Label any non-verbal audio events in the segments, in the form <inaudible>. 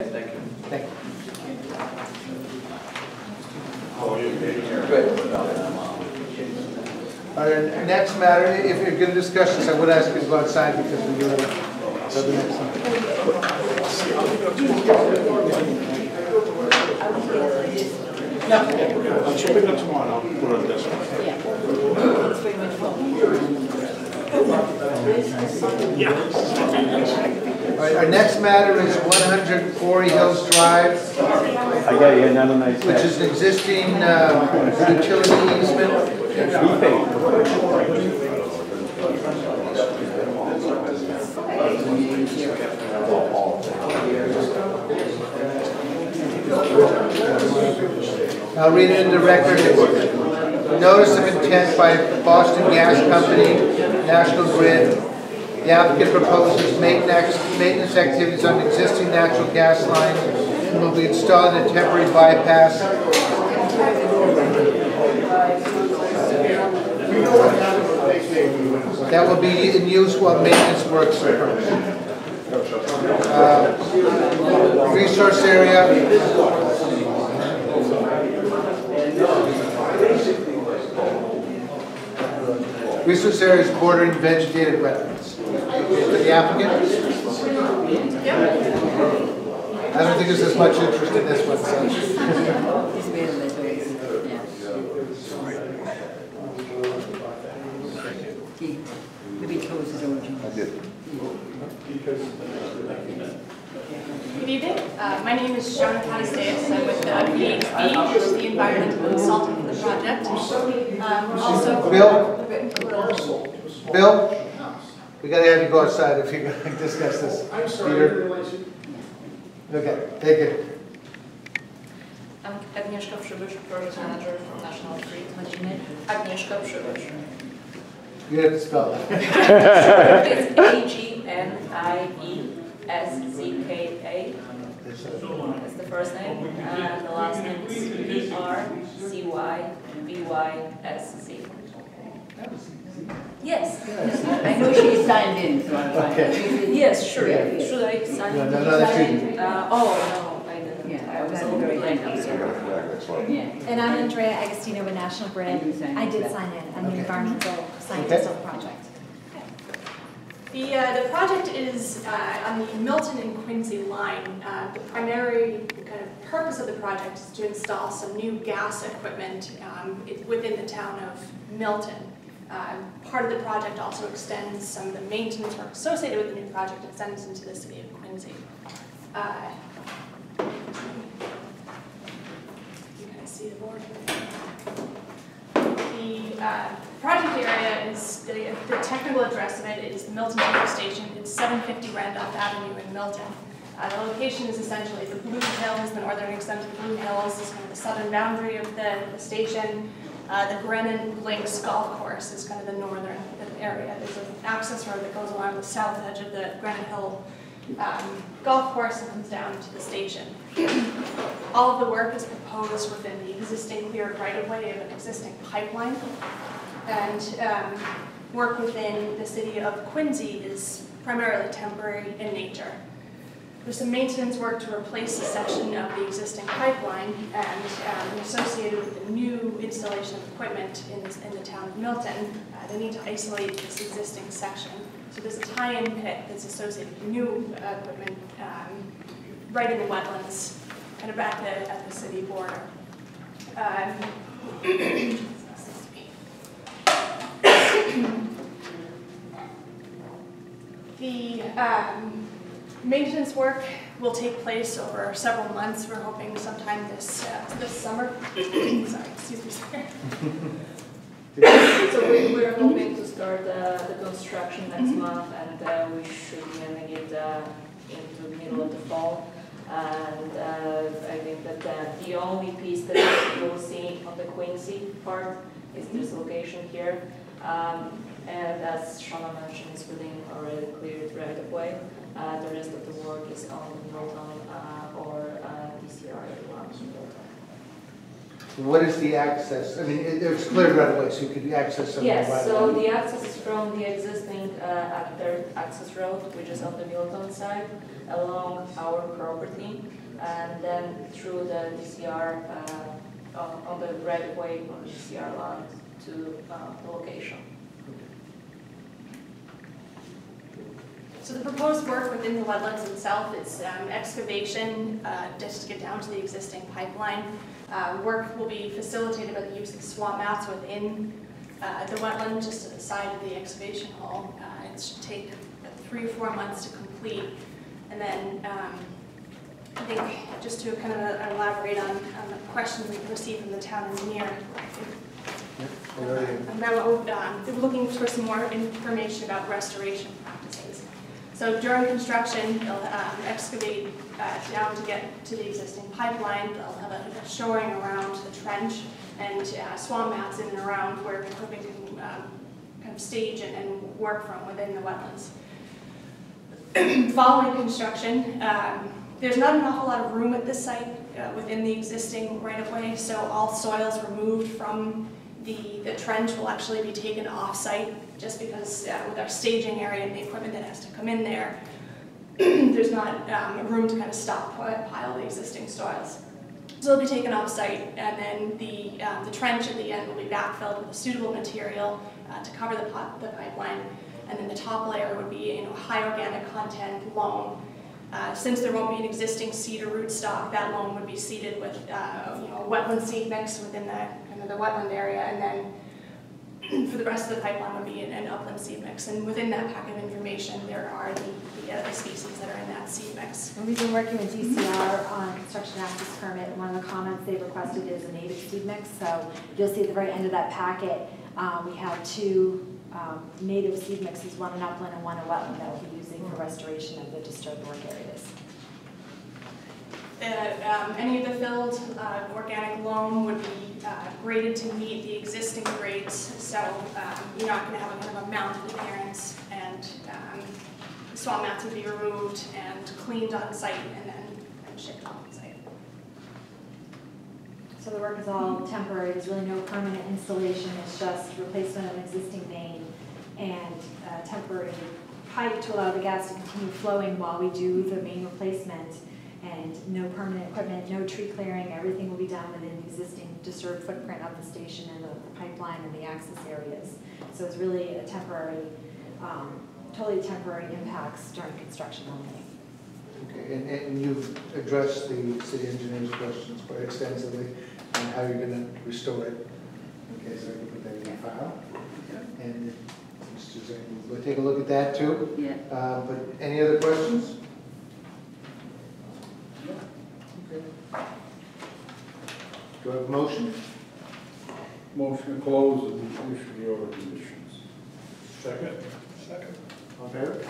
Thank you. Thank you. Oh, All right, uh, next matter, if you're going to discuss this, I would ask you to go outside because we do have a- the next one. She'll pick it up tomorrow, and I'll put it on this one. All right, our next matter is 100 Quarry Hills Drive, I got you another nice which is an existing uh, utility easement. I'll read it into the record. Notice of intent by Boston Gas Company, National Grid. The applicant proposes maintenance activities on existing natural gas lines and will be installing a temporary bypass that will be in use while maintenance works occur. Uh, Resource area, Resource areas bordering vegetated wetlands. The applicant? I don't think there's as much interest in this one, so. He's made a little, yeah. He, maybe close his origin. Good evening. Uh, My name is Shona Catasteas. I'm with the VHB, which is the environmental consultant for the project. Um, Also. Bill? Bill? We gotta have you go outside if you're gonna <laughs> discuss this. Peter? Okay, take it. I'm Agnieszka Przybysz, project manager from National Grid. What's your name? Agnieszka Przybysz. You have to spell it. It's A-G-N-I-E-S-C-K-A. That's the first name, and the last name is B-R-C-Y-B-Y-S-C. Yes. I know she signed in, so I'm fine. Yes, sure. Yeah, yeah. Should I sign? No, no, no, that's Sign? Uh, Oh, no, I didn't. Yeah, I was that's a little bit late. I'm sorry. Yeah. And I'm Andrea Agostino with National Grid. And I did sign in. I'm Okay. the environmental scientist of the project. The, uh, the project is uh, on the Milton and Quincy line. Uh, The primary kind of purpose of the project is to install some new gas equipment um, within the town of Milton. Uh, Part of the project also extends some of the maintenance work associated with the new project extends into the city of Quincy. Uh, You of see the board. The uh, project area is, the the technical address of it is Milton Meter Station. It's 750 Randolph Avenue in Milton. Uh, The location is essentially the Blue Hills, the northern extent of the Blue Hills is kind of the southern boundary of the the station. Uh, The Granite Links Golf Course is kind of the northern area. There's an access road that goes along the south edge of the Grennan Hill um, Golf Course and comes down to the station. <clears throat> All of the work is proposed within the existing cleared right-of-way of an existing pipeline. And um, work within the city of Quincy is primarily temporary in nature. There's some maintenance work to replace a section of the existing pipeline and um, associated with the new installation of equipment in this, in the town of Milton, uh, they need to isolate this existing section. So there's a tie-in pit that's associated with new uh, equipment um, right in the wetlands, kind of at the, at the city border. Um, <coughs> The um, maintenance work will take place over several months. We're hoping sometime this, uh, this summer. <clears throat> Sorry, excuse me, sorry. <laughs> So we, we're hoping to start uh, the construction next month and uh, we should be ending it uh, into the middle of the fall. And uh, I think that uh, the only piece that you will see on the Quincy part is this location here. Um, And as Shawna mentioned, it's within already cleared right of way. Uh, The rest of the work is on Milton uh, or uh, DCR. What is the access? I mean, it- it's cleared right away, so you could access them right Yes, so away. the access is from the existing uh, third access road, which is on the Milton side, along our property, and then through the DCR, uh, on on the right of way on the DCR line to uh, the location. So the proposed work within the wetlands itself is um, excavation, uh, just to get down to the existing pipeline. Uh, Work will be facilitated by the use of swamp mats within uh, the wetland, just to the side of the excavation hole. Uh, It should take three or four months to complete. And then, um, I think, just to kind of elaborate on on the questions we received from the town engineer, they were looking for some more information about restoration practices. So during construction, they'll um, excavate uh, down to get to the existing pipeline, they'll have a shoring around the trench and uh, swamp mats in and around where equipment can um, kind of stage and- and work from within the wetlands. <clears throat> Following construction, um, there's not an awful lot of room at this site uh, within the existing right-of-way, so all soils removed from the, the trench will actually be taken off-site, just because uh, with our staging area and the equipment that has to come in there, <clears throat> there's not um, room to kind of stockpile the existing soils. So it'll be taken off-site, and then the, um, the trench at the end will be backfilled with a suitable material uh, to cover the the pipeline, and then the top layer would be, you know, high organic content loam. Uh, Since there won't be an existing cedar rootstock, that loam would be seeded with, uh, you know, wetland seed mix within the, the wetland area, and then <clears throat> for the rest of the pipeline would be an- an upland seed mix. And within that packet of information, there are the, the uh, species that are in that seed mix. And we've been working with DCR on construction access permit, one of the comments they requested is a native seed mix, so you'll see at the very end of that packet, um, we have two, um, native seed mixes, one in upland and one in wetland that we'll be using for restoration of the disturbed work areas. Um, Any of the filled uh, organic loam would be uh, graded to meet the existing grades, so um, you're not going to have a kind of a mounted appearance, and um, swamp mats would be removed and cleaned on site and then and shipped off site. So the work is all temporary, there's really no permanent installation, it's just replacement of an existing main and uh, temporary pipe to allow the gas to continue flowing while we do the main replacement. And no permanent equipment, no tree clearing, everything will be done within the existing disturbed footprint of the station and the pipeline and the access areas. So it's really a temporary, um, totally temporary impacts during construction only. Okay, and, and you've addressed the city engineer's questions quite extensively on how you're gonna restore it. Okay, so I can put that in the file. And Mr. Zane, we'll take a look at that too. Yeah. Uh, but any other questions? Okay. Do I have a motion? Motion to close and issue the order conditions. Second? Second. All in favor?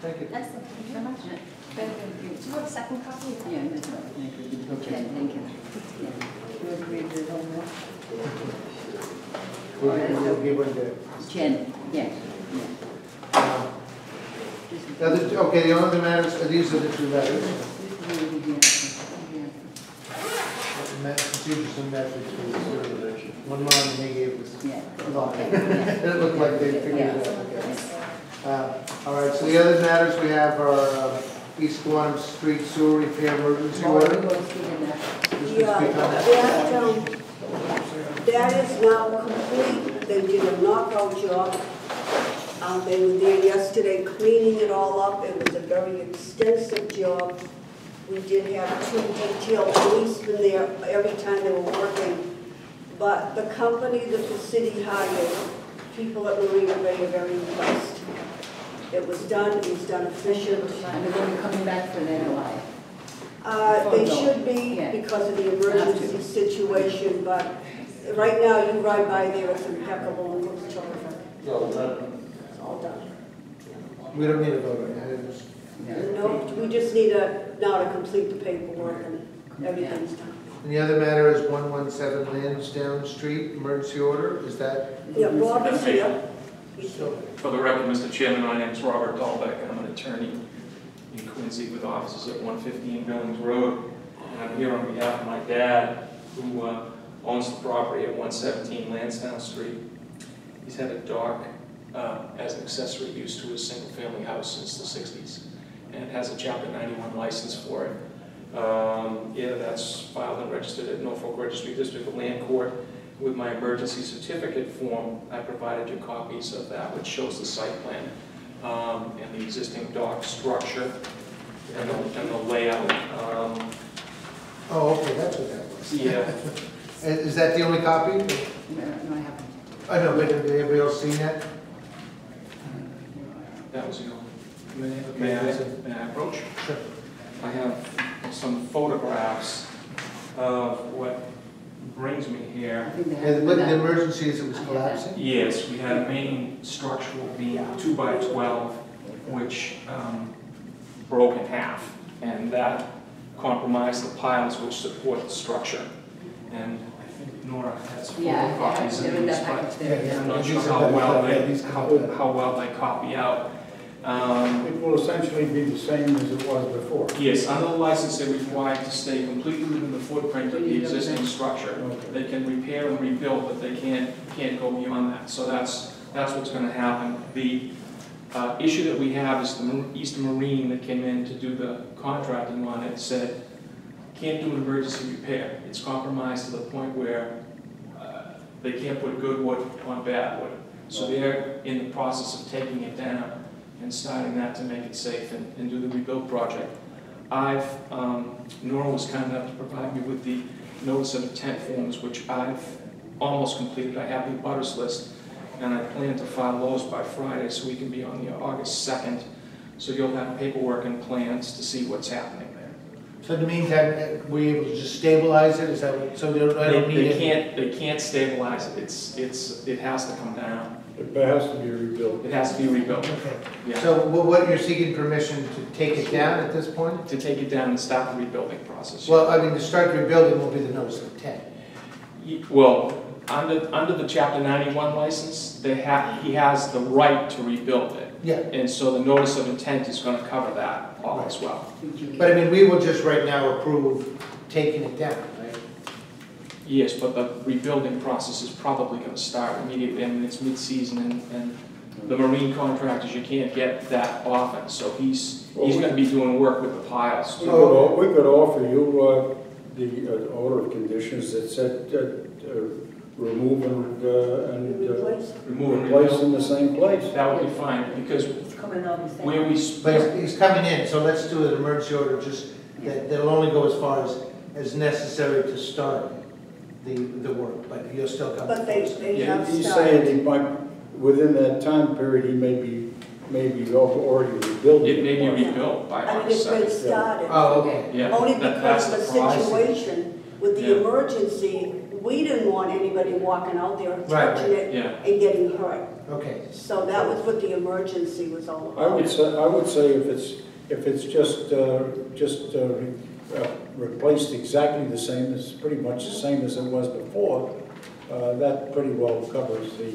Thank you. Excellent, thank you very much. Yeah. Very. Do you have a second copy? Yeah, that's right. Thank you. Okay. Thank you. Yeah. You want to read the homework? We'll give, we'll give one to, Jen, yeah, yeah. uh, the okay, the only other matters, these are the two letters. This is over here. Yeah. Procedures and methods for the survey. One line they gave. Okay, yeah. <laughs> It looked like they figured it out. Uh, All right, so the other matters we have are uh, East Squantum Street sewer repair emergency order. will speak in that. Just Yeah, speak on that. that, um, that is now complete. They did a knockout job. Um, they were there yesterday cleaning it all up. It was a very extensive job. We did have two detailed policemen there every time they were working. But the company that the city hired, people at Marina Bay are very impressed. It was done, it was done efficient. And they're going to come back for that why? Uh, They should be Yeah. because of the emergency situation, but right now you ride by there, it's impeccable, it looks terrific. It's all done. We don't need a vote on that. No, we just need a, now to complete the paperwork and everything's done. And the other matter is 117 Lansdowne Street, emergency order, is that? Yeah, Rob is here. He's here. For the record, Mr. Chairman, my name is Robert Dahlbeck. I'm an attorney in Quincy with offices at 115 Billings Road. And I'm here on behalf of my dad, who uh, owns the property at 117 Lansdowne Street. He's had a dock uh, as an accessory use to his single-family house since the 60s, and has a Chapter 91 license for it. Um, Yeah, that's filed and registered at Norfolk Registry District of Land Court. With my emergency certificate form, I provided you copies of that, which shows the site plan um, and the existing dock structure and the and the layout. Um, Oh, okay, that's what that was. Yeah, <laughs> Is is that the only copy? No, no, I haven't. I know, but have everybody else seen that? that was the only. May I, may I approach? Sure. I have some photographs of what brings me here. think they And what the emergency is it was collapsing? Yes, we had a main structural beam, two by 12, which um, broke in half, and that compromised the piles which support the structure. And I think Nora has Yeah, photocopies of in these, but there, yeah. I'm not sure how well they, how how well they copy out. Um, It will essentially be the same as it was before. Yes, under the license, they're required to stay completely within the footprint of the existing structure. Okay. They can repair and rebuild, but they can't, can't go beyond that. So that's, that's what's gonna happen. The uh, issue that we have is the Eastern Marine that came in to do the contracting on it said, can't do an emergency repair. It's compromised to the point where uh, they can't put good wood on bad wood. So they're in the process of taking it down and starting that to make it safe and, and do the rebuild project. I've, um, Nora was kind enough to provide me with the notice of intent forms, which I've almost completed. I have the abutters list, and I plan to file those by Friday, so we can be on the August 2nd. So you'll have paperwork and plans to see what's happening there. So in the meantime, were you able to just stabilize it? Is that, what- so they don't- I They, don't need they it? can't, they can't stabilize it. It's, it's, it has to come down. It has to be rebuilt. It has to be rebuilt, Okay. yeah. So wha- what, you're seeking permission to take it down at this point? To take it down and stop the rebuilding process. Well, I mean, to start rebuilding will be the notice of intent. Ye- Well, under, under the chapter ninety-one license, they have, he has the right to rebuild it. Yeah, And so the notice of intent is gonna cover that all as well. but I mean, we will just right now approve taking it down, right? Yes, but the rebuilding process is probably gonna start immediately, I mean, it's mid-season and, and the marine contractors, you can't get that often, so he's, he's gonna be doing work with the piles We too. could, al- we could offer you uh, the uh, order of conditions that said uh, uh, remove and, uh, and uh, Replace. Remove and replace rebuild, in the same place. that would be fine, because It's coming out the same. where we. But he's, he's coming in, so let's do an emergency order, just, that, that'll only go as far as, as necessary to start the, the work, but you'll still come. But they, they Yeah, have He's started. saying he might, within that time period, he may be, maybe already rebuilt. It may be rebuilt by I mean, it's August been second. started. Oh, okay. Yeah, Only that- because that's of the the situation with the Yeah. emergency, we didn't want anybody walking out there Right, touching it Yeah, and getting hurt. Okay, So that was what the emergency was all I about. would say, I would say if it's, if it's just, uh, just uh, re- uh, replaced exactly the same, it's pretty much the same as it was before, uh, that pretty well covers the,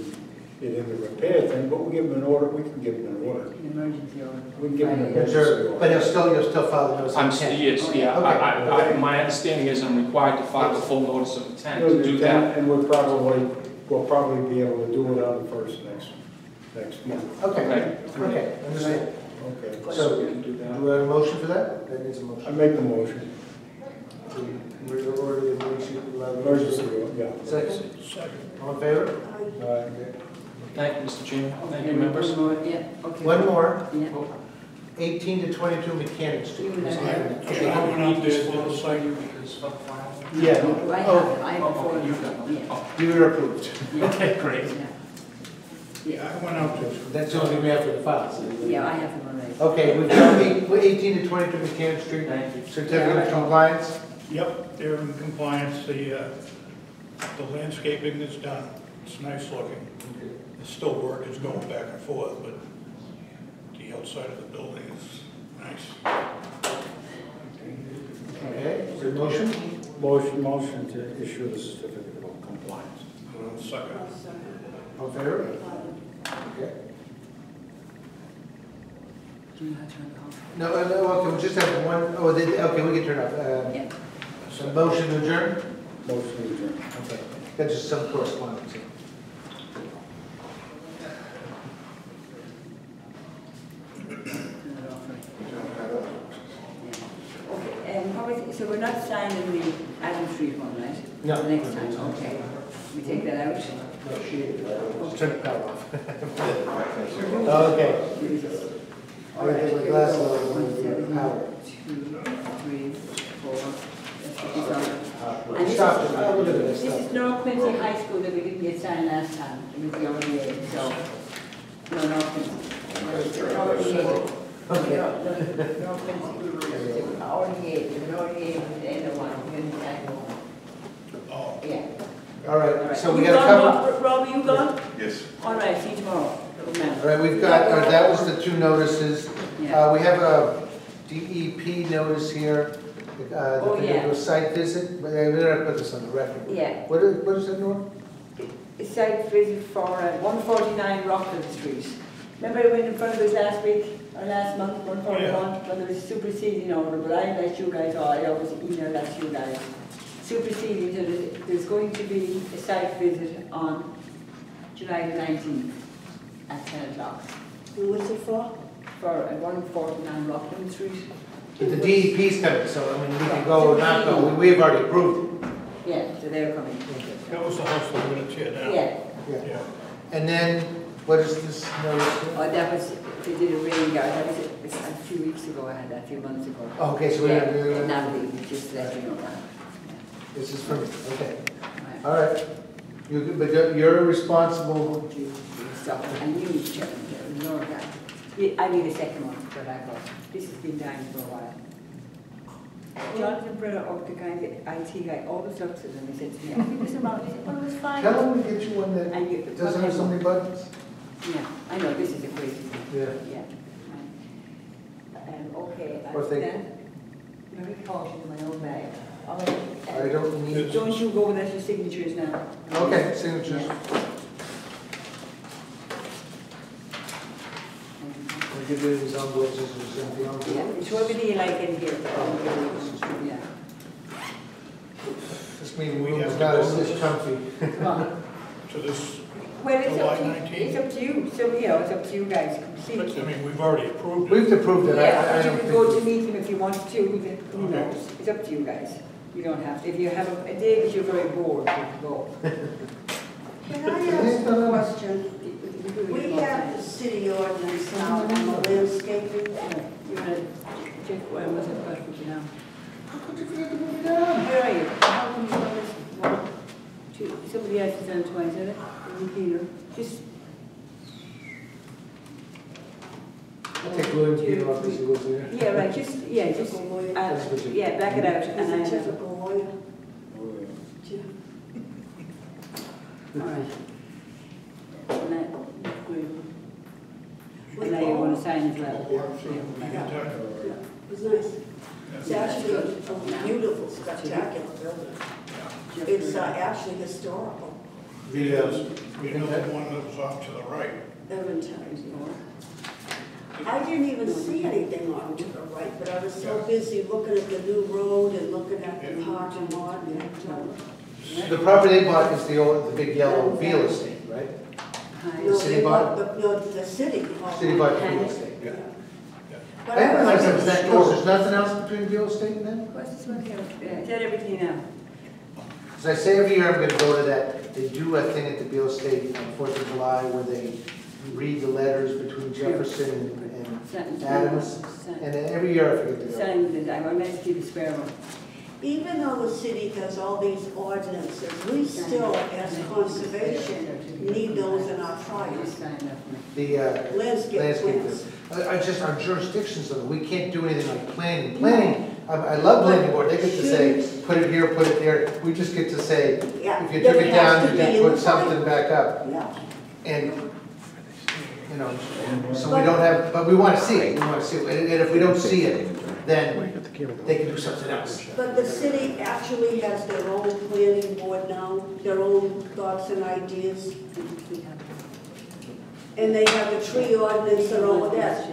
it in the repair thing, but we give them an order, we can give them an order. Emergency order. We can give them an Yeah, sure, but he'll still, you'll still file the notice I'm, of s- intent. yes, yeah, I, I, Okay. I, my understanding is I'm required to file a full notice of intent to do that. And we'll probably, we'll probably be able to do it on the first next, next month. Okay, Okay. okay, understand. Okay. So, we can do do we have a motion for that? That needs a I motion. I make the motion. To re- order the emergency. Emergency, yeah. Second? All in favor? I- Uh, Thank you, Mr. Chairman, thank you, members. one more, Yeah, okay. One more, Yeah. 18 to 22 Mechanic Street. You and I. Okay. I went out there for the site because of the. Yeah, I have I oh, have Oh, it for, you got it. yeah, you were approved. Okay, great. yeah. Yeah, I went out there. That's the only thing we have for the files. Yeah, I have them already. Okay, we've got eight- we're 18 to 22 Mechanic Street, certificate of compliance. Yep, they're in compliance, the, uh, the landscaping is done, it's nice looking. The still work is going back and forth, but the outside of the building is nice. Okay, is there a motion? Motion, motion to issue the certificate of compliance. Second. All in favor? Okay. Do you know how to turn the call? No, uh, no, okay, we just have one, oh, they- okay, we can turn off. Uh, Yeah. So motion to adjourn? Motion to adjourn. Okay, that's just some correspondence. Turn it off, right? Yeah. Okay, and how is, so we're not signing the Adam Street one, right? No. The next time, okay. We take that out? Just turn the power off. Okay. Everything with glass One, on, seven, power. two, three, four. Let's put on. And this Stop is- it, oh, look at this This stuff. is North Quincy High School that we didn't get signed last time, it was the RDA, so, no, North Quincy. RDA. Okay. No, no, North Quincy, RDA, there's an RDA with the end of one, we didn't sign one. Oh, Yeah. All right, so we You got a gone, couple, Rob? Rob, are you gone? Yes. All right, see you tomorrow. Remember. all right, we've got, uh, that was the two notices. Yeah. Uh, we have a DEP notice here, uh, Oh, the yeah. particular site visit, but I better put this on the record. Yeah, What is, what is it, Norm? it's site visit for uh, 149 Rockland Street. Remember when in front of us last week, or last month, 141, when there was a superseding order, but I let you guys, all I always email that to you guys. Superseding, so there's- there's going to be a site visit on July the 19th at 10 o'clock Who was it for? for uh, 149 Rockland Street. The DEP's coming, so I mean, we can go or not go, We- we've already approved it. Yeah, so they're coming. that was the house that we're gonna tear down. Yeah, Yeah. Yeah. And then, what is this notice? here? oh, that was, they did a rain guard, that was a a few weeks ago, I had that, a few months ago. Oh, Okay, so we're Yeah, gonna do that. Natalie, just let you know that. This is for me, okay, all right. You, but you're- you're responsible, Do? I knew you checked, ignore that. Yeah, I need a second one, but I got, this has been dying for a while. Jonathan Brenner, or the guy, the IT guy, always looks at them and says <laughs> to me, I think this amount, I said, well, it was fine. tell them to get you one that And you- doesn't have so many buttons. Yeah, I know, this is a crazy thing. Yeah. Yeah. Um, okay, Or and they- then, very cautious in my own bag. All right, I don't need, Don't you go without your signatures now. okay, signatures. Yeah. We'll give you these envelopes, this is in the Yeah, envelope. it's whatever you like in here. Yeah. This meeting We room have is to not go as to this. comfy. Come on. This, Well, it's up July to, 19th. it's up to you, so, you know, it's up to you guys but, completely. I mean, we've already approved it. We've approved it, I, I Yeah, don't you can go to meet him if you want to, even, who Okay. knows, it's up to you guys. You don't have to, if you have a, a day that you're very bored, you can go. <laughs> Can I ask a question? We have the city ordinance now on the landscaping. You wanna check, where was it, what was it now? How could you forget to move it down? Where are you? How come you on this one? Two, somebody else has done it twice, isn't it? Maybe Peter, just. I'll take William Peter off because he was there. Yeah, right, just, yeah, just, uh, That's what you- yeah, back it out, and Is I, it typical lawyer? all right. And that, good. And now you wanna sign as well? You get that? It was nice. It's actually a beautiful, spectacular building. It's uh, actually historical. The, uh, You know, the one that was off to the right. Eventide, you. I didn't even see anything on to the right, but I was so busy looking at the new road and looking at the parking lot and, uh, The property they bought is the old, the big yellow real estate, right? No, city they bought- bought, the, no, the city. City bought Beal estate. Yeah. I But didn't I realize that was was that close, there's nothing else between Beal estate and them? What's this one here? Yeah, everything now? As I say every year, I'm gonna go to that, they do a thing at the Beal Estate on Fourth of July where they read the letters between Jefferson and, Sign- Adams. sign- and, and then every year I forget to go. Sign this, I want to keep the spare one. Even though the city has all these ordinances, we still, as conservation, need those in our Just files. sign that. The, uh, Landscape landscape, plans. I, I just, our jurisdictions, though, we can't do anything like planning. Planning, I, I love planning board, they get to say, put it here, put it there. We just get to say, Yeah, if you then took it it has down, to you be can the put something file. back up. Yeah. And, you know, so we don't have, but we wanna see it, we wanna see it. And and if we don't see it, then they can do something else. But the city actually has their own planning board now, their own thoughts and ideas, and they have the tree ordinance and all of that.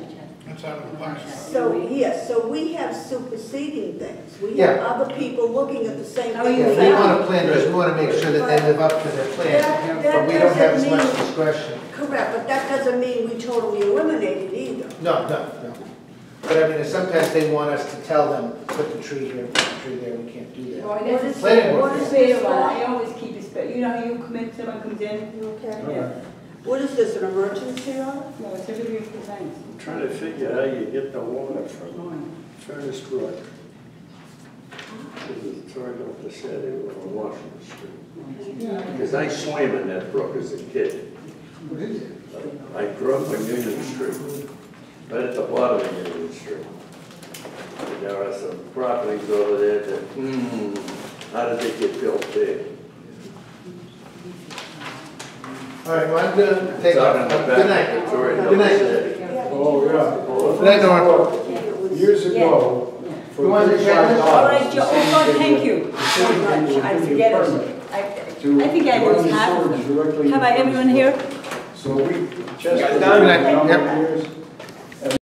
That's out of the parking. So, yes, so we have superseding things. We have Yeah. other people looking at the same thing. you Yeah, we want to plan this, we want to make sure that they live up to their plan, That- that but we don't have as doesn't much mean- discretion. Correct, but that doesn't mean we totally eliminate it either. No, no, no. But I mean, sometimes they want us to tell them, put the tree here, put the tree there, we can't do that. Well, What that's is, a Planning board. what is spare this one, for? I always keep a spare, you know how you come in, someone comes in? You okay. Yeah. What is this, an emergency on it? No, it's every few times. I'm trying to figure how you get the water from Furnace Brook to the turn of the city or Washington Street. Because I swam in that brook as a kid. I grew up on Union Street, right at the bottom of Union Street. And there are some properties over there that, hmm, how did they get built there? All right, well, I'm gonna take off. Good night. Good night. Oh, yeah. Good night, Norm. Years ago, for You want to check thirty-five this? All right. Joe, oh, God, thank you. So much, I forget it. I, I think I know half of. Have I everyone here? So we just. Good night. Yep. Years,